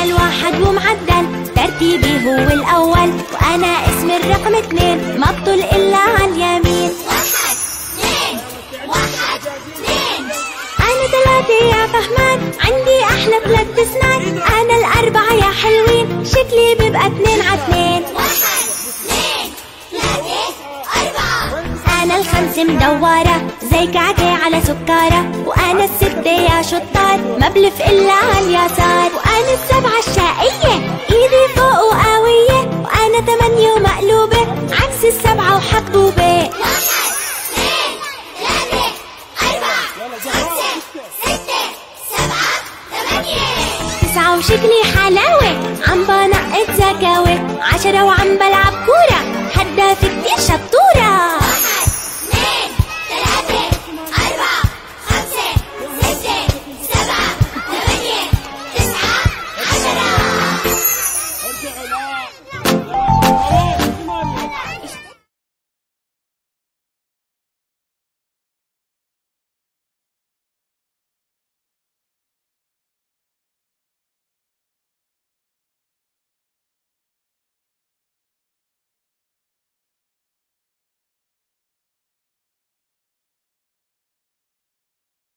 على الواحد ومعدل. ترتيبي هو الأول وأنا اسمي الرقم اثنين. ما بطل إلا على اليمين واحد اثنين واحد اثنين. أنا ثلاثة يا فهمان عندي أحلى ثلاث سنان أنا الأربعة يا حلوين شكلي بيبقى اثنين على اثنين. واحد أربعة. أنا الخمسة مدورة زي كعكة على سكارة. وأنا الستة يا شطار ما بلف إلا على اليسار الطوباء واحد اثنين ثلاثة أربعة خمسة ستة سبعة ثمانية تسعة وشكلي حلاوة عم بنقط زكاوة عشرة وعم بنقط